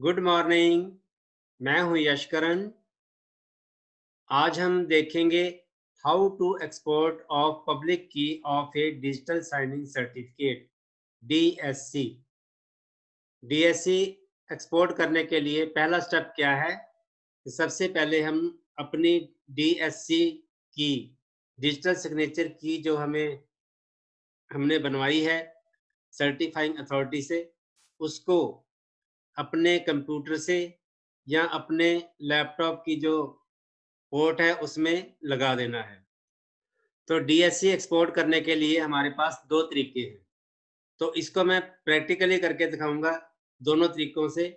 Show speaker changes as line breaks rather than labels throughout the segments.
Good morning मैं हूँ यशकरण। आज हम देखेंगे how to export of public key of a digital signing certificate DSC DSC export करने के लिए पहला स्टेप क्या है? सबसे पहले हम अपनी डीएससी की डिजिटल सिग्नेचर की जो हमें, हमने बनवाई है सर्टिफाइंग अथॉरिटी से, उसको अपने कंप्यूटर से या अपने लैपटॉप की जो पोर्ट है उसमें लगा देना है। तो डीएससी एक्सपोर्ट करने के लिए हमारे पास दो तरीके हैं। तो इसको मैं प्रैक्टिकली करके दिखाऊँगा दोनों तरीकों से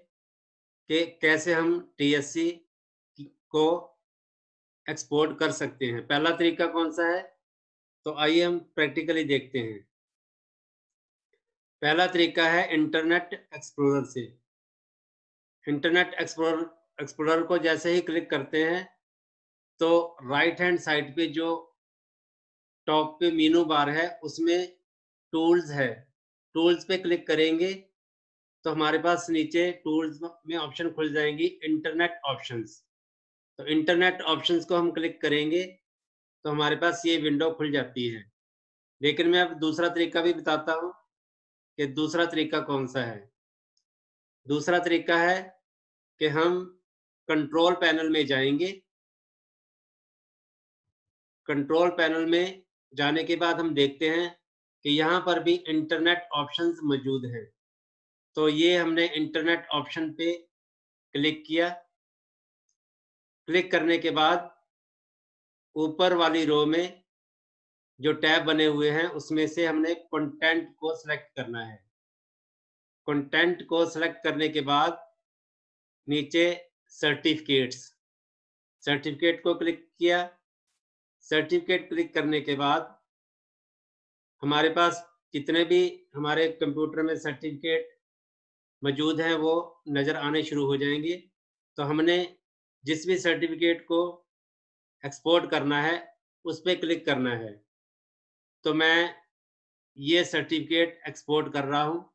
कि कैसे हम डीएससी को एक्सपोर्ट कर सकते हैं। पहला तरीका कौन सा है? तो आइए हम प्रैक्टिकली देखते हैं। पहला तरीका है इंटरनेट एक्सप्लोरर से। इंटरनेट एक्सप्लोर एक्सप्लोरर को जैसे ही क्लिक करते हैं तो राइट हैंड साइड पे जो टॉप पे मीनू बार है, उसमें टूल्स है। टूल्स पे क्लिक करेंगे तो हमारे पास नीचे टूल्स में ऑप्शन खुल जाएँगी इंटरनेट ऑप्शंस तो इंटरनेट ऑप्शंस को हम क्लिक करेंगे तो हमारे पास ये विंडो खुल जाती है। लेकिन मैं अब दूसरा तरीका भी बताता हूँ कि दूसरा तरीका कौन सा है। दूसरा तरीका है कि हम कंट्रोल पैनल में जाएँगे। कंट्रोल पैनल में जाने के बाद हम देखते हैं कि यहाँ पर भी इंटरनेट ऑप्शंस मौजूद हैं। तो ये हमने इंटरनेट ऑप्शन पे क्लिक किया। क्लिक करने के बाद ऊपर वाली रो में जो टैब बने हुए हैं, उसमें से हमने कंटेंट को सिलेक्ट करना है। कंटेंट को सिलेक्ट करने के बाद नीचे सर्टिफिकेट्स सर्टिफिकेट को क्लिक किया। सर्टिफिकेट क्लिक करने के बाद हमारे पास जितने भी हमारे कंप्यूटर में सर्टिफिकेट मौजूद हैं, वो नज़र आने शुरू हो जाएँगे। तो हमने जिस भी सर्टिफिकेट को एक्सपोर्ट करना है, उस पर क्लिक करना है। तो मैं ये सर्टिफिकेट एक्सपोर्ट कर रहा हूँ।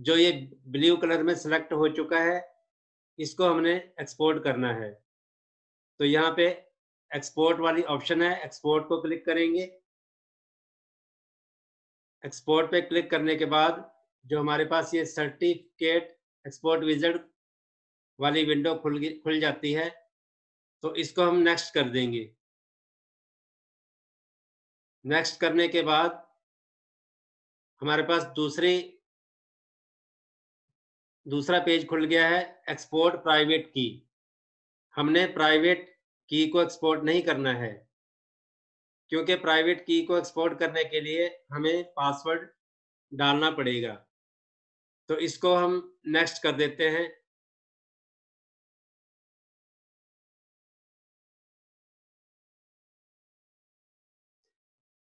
जो ये ब्लू कलर में सेलेक्ट हो चुका है, इसको हमने एक्सपोर्ट करना है। तो यहाँ पे एक्सपोर्ट वाली ऑप्शन है एक्सपोर्ट को क्लिक करेंगे। एक्सपोर्ट पे क्लिक करने के बाद जो हमारे पास ये सर्टिफिकेट एक्सपोर्ट विज़िट वाली विंडो खुल खुल जाती है तो इसको हम नेक्स्ट कर देंगे। नेक्स्ट करने के बाद हमारे पास दूसरी दूसरा पेज खुल गया है एक्सपोर्ट प्राइवेट की हमने प्राइवेट की को एक्सपोर्ट नहीं करना है, क्योंकि प्राइवेट की को एक्सपोर्ट करने के लिए हमें पासवर्ड डालना पड़ेगा। तो इसको हम नेक्स्ट कर देते हैं।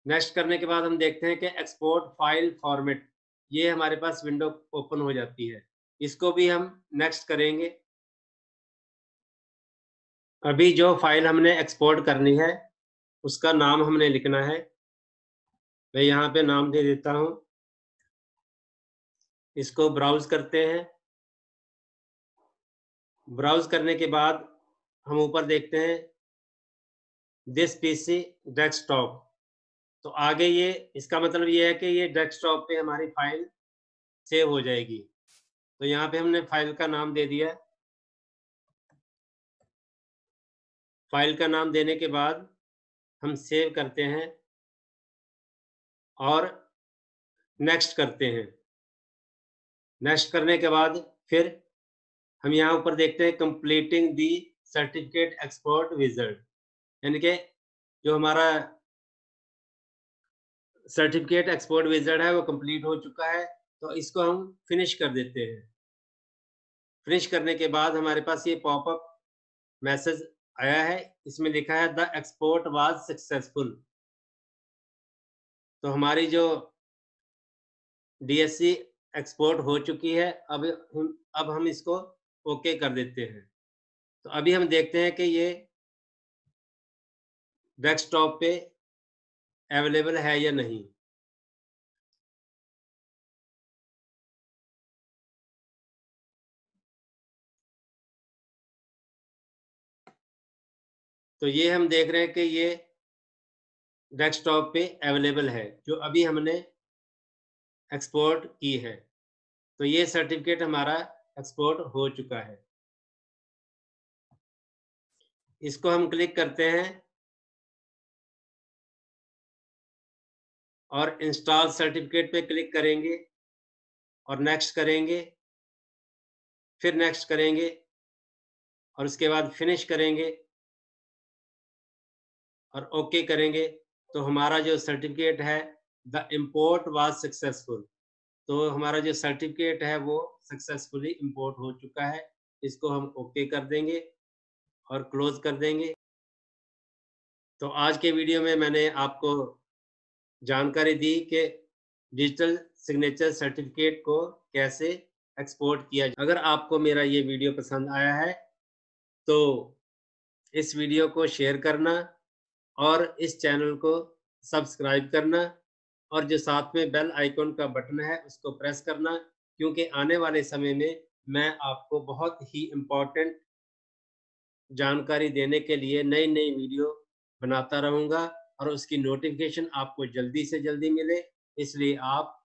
नेक्स्ट करने के बाद हम देखते हैं कि एक्सपोर्ट फ़ाइल फॉर्मेट ये हमारे पास विंडो ओपन हो जाती है। इसको भी हम नेक्स्ट करेंगे। अभी जो फ़ाइल हमने एक्सपोर्ट करनी है, उसका नाम हमने लिखना है। मैं यहाँ पे नाम दे देता हूँ। इसको ब्राउज करते हैं। ब्राउज करने के बाद हम ऊपर देखते हैं दिस पीसी डेस्कटॉप तो आगे ये, इसका मतलब ये है कि ये डेस्कटॉप पे हमारी फ़ाइल सेव हो जाएगी। तो यहाँ पे हमने फ़ाइल का नाम दे दिया फ़ाइल का नाम देने के बाद हम सेव करते हैं और नेक्स्ट करते हैं। नेक्स्ट करने के बाद फिर हम यहाँ ऊपर देखते हैं completing the certificate export wizard यानी कि जो हमारा सर्टिफिकेट एक्सपोर्ट विजर्ड है वो कंप्लीट हो चुका है। तो इसको हम फिनिश कर देते हैं। फिनिश करने के बाद हमारे पास ये पॉपअप मैसेज आया है। इसमें लिखा है द एक्सपोर्ट वाज सक्सेसफुल तो हमारी जो डीएससी एक्सपोर्ट हो चुकी है, अब हम अब हम इसको ओके कर देते हैं। तो अभी हम देखते हैं कि ये डेस्कटॉप पे अवेलेबल है या नहीं। तो ये हम देख रहे हैं कि ये डेस्कटॉप पे अवेलेबल है, जो अभी हमने एक्सपोर्ट की है। तो ये सर्टिफिकेट हमारा एक्सपोर्ट हो चुका है। इसको हम क्लिक करते हैं और इंस्टॉल सर्टिफिकेट पे क्लिक करेंगे और नेक्स्ट करेंगे, फिर नेक्स्ट करेंगे और उसके बाद फिनिश करेंगे। और ओके करेंगे तो हमारा जो सर्टिफिकेट है द इम्पोर्ट वाज सक्सेसफुल तो हमारा जो सर्टिफिकेट है, वो सक्सेसफुली इम्पोर्ट हो चुका है। इसको हम ओके कर देंगे और क्लोज कर देंगे। तो आज के वीडियो में मैंने आपको जानकारी दी कि डिजिटल सिग्नेचर सर्टिफिकेट को कैसे एक्सपोर्ट किया जाए। अगर आपको मेरा ये वीडियो पसंद आया है तो इस वीडियो को शेयर करना। और इस चैनल को सब्सक्राइब करना और जो साथ में बेल आइकॉन का बटन है, उसको प्रेस करना, क्योंकि आने वाले समय में मैं आपको बहुत ही इम्पोर्टेंट जानकारी देने के लिए नई नई वीडियो बनाता रहूँगा और उसकी नोटिफिकेशन आपको जल्दी से जल्दी मिले, इसलिए आप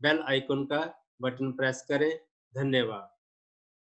बेल आइकॉन का बटन प्रेस करें। धन्यवाद।